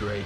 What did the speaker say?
great.